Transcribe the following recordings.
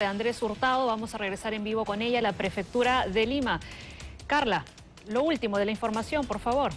de Andrés Hurtado. Vamos a regresar en vivo con ella a la prefectura de Lima. Carla, lo último de la información, por favor.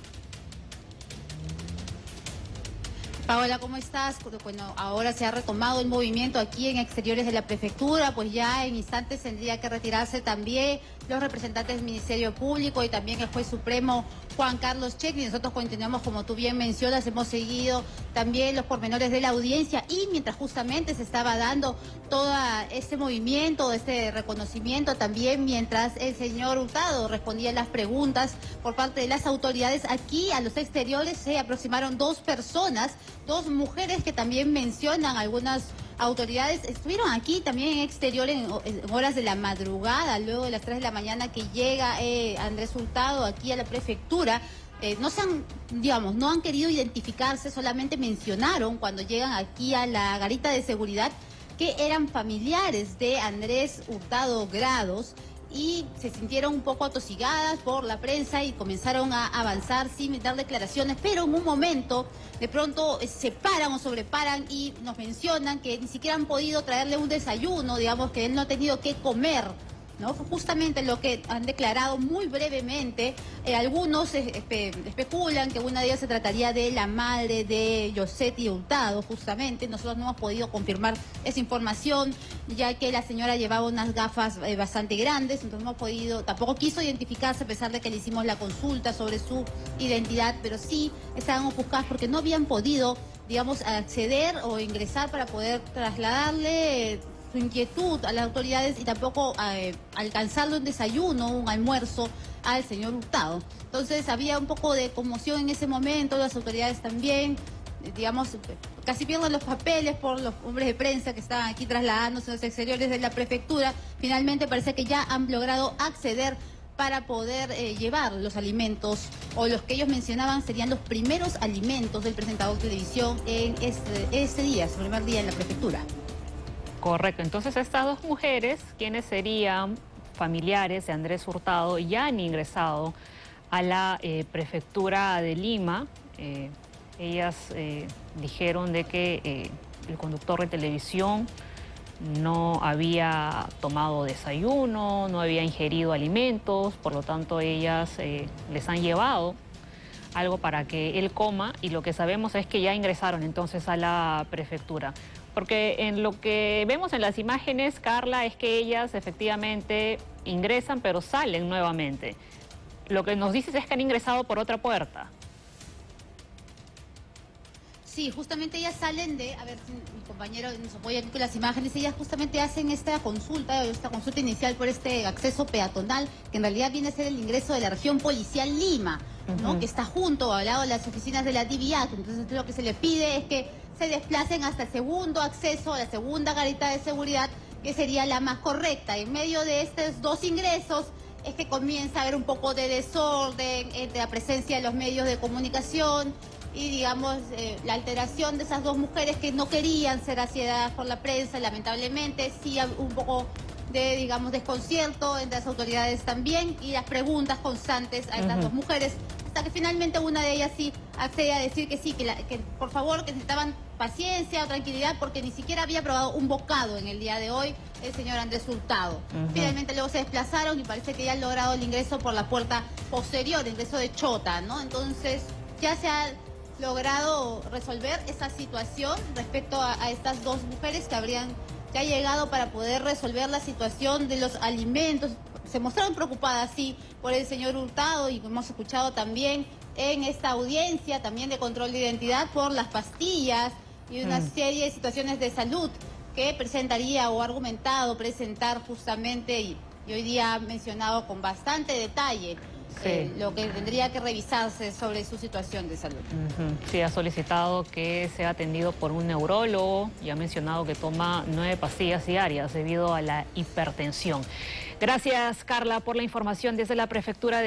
Paola, ¿cómo estás? Bueno, ahora se ha retomado el movimiento aquí en exteriores de la prefectura, pues ya en instantes tendría que retirarse también los representantes del Ministerio Público y también el juez supremo Juan Carlos Chequi. Nosotros continuamos, como tú bien mencionas, hemos seguido también los pormenores de la audiencia y mientras justamente se estaba dando todo este movimiento, este reconocimiento, también mientras el señor Hurtado respondía las preguntas por parte de las autoridades, aquí a los exteriores se aproximaron dos personas, dos mujeres que también mencionan algunas autoridades estuvieron aquí también en exterior en, horas de la madrugada, luego de las 3 de la mañana que llega eh, Andrés Hurtado aquí a la prefectura. Eh, no se han, digamos, no han querido identificarse, solamente mencionaron cuando llegan aquí a la garita de seguridad que eran familiares de Andrés Hurtado Grados y se sintieron un poco atosigadas por la prensa y comenzaron a avanzar sin dar declaraciones, pero en un momento de pronto eh, se paran o sobreparan y nos mencionan que ni siquiera han podido traerle un desayuno, digamos que él no ha tenido que comer Justamente lo que han declarado muy brevemente. Eh, algunos especulan que una de ellas se trataría de la madre de Yosetti Hurtado, justamente. Nosotros no hemos podido confirmar esa información, ya que la señora llevaba unas gafas eh, bastante grandes, entonces no hemos podido, tampoco quiso identificarse a pesar de que le hicimos la consulta sobre su identidad, pero sí estaban ofuscadas porque no habían podido digamos, acceder o ingresar para poder trasladarle su inquietud a las autoridades y tampoco eh, alcanzarle un desayuno, un almuerzo al señor Hurtado. Entonces había un poco de conmoción en ese momento, las autoridades también, eh, digamos, casi pierden los papeles por los hombres de prensa que estaban aquí trasladándose a los exteriores de la prefectura. Finalmente parece que ya han logrado acceder para poder eh, llevar los alimentos o los que ellos mencionaban serían los primeros alimentos del presentador de televisión en este, este día, su primer día en la prefectura. Correcto, entonces estas dos mujeres, quienes serían familiares de Andrés Hurtado, ya han ingresado a la eh, prefectura de Lima. Eh, ellas eh, dijeron de que el conductor de televisión no había tomado desayuno, no había ingerido alimentos, por lo tanto ellas les han llevado algo para que él coma y lo que sabemos es que ya ingresaron entonces a la prefectura. Porque en lo que vemos en las imágenes, Carla, es que ellas efectivamente ingresan pero salen nuevamente. Lo que nos dices es que han ingresado por otra puerta. Sí, justamente ellas salen de, a ver si mi compañero nos apoya aquí con las imágenes, ellas justamente hacen esta consulta, esta consulta inicial por este acceso peatonal, que en realidad viene a ser el ingreso de la región policial Lima, ¿no? que está junto al lado de las oficinas de la DIVIAC. Entonces lo que se le pide es que se desplacen hasta el segundo acceso, la segunda garita de seguridad, que sería la más correcta. En medio de estos dos ingresos es que comienza a haber un poco de desorden entre la presencia de los medios de comunicación, y digamos eh, la alteración de esas dos mujeres que no querían ser asiedadas por la prensa, lamentablemente sí un poco de digamos desconcierto entre las autoridades también y las preguntas constantes a estas dos mujeres hasta que finalmente una de ellas sí accede a decir que sí, que, que por favor que necesitaban paciencia o tranquilidad porque ni siquiera había probado un bocado en el día de hoy el señor Andrés Hurtado. Finalmente luego se desplazaron y parece que ya han logrado el ingreso por la puerta posterior, el ingreso de Chota, ¿no? Entonces ya se ha logrado resolver esa situación respecto a, estas dos mujeres que habrían ya llegado para poder resolver la situación de los alimentos. Se mostraron preocupadas, sí, por el señor Hurtado y hemos escuchado también en esta audiencia también de control de identidad por las pastillas y una mm. serie de situaciones de salud que presentaría o argumentado presentar justamente y, y hoy día ha mencionado con bastante detalle eh, lo que tendría que revisarse sobre su situación de salud. Sí, ha solicitado que sea atendido por un neurólogo y ha mencionado que toma nueve pastillas diarias debido a la hipertensión. Gracias, Carla, por la información desde la prefectura de...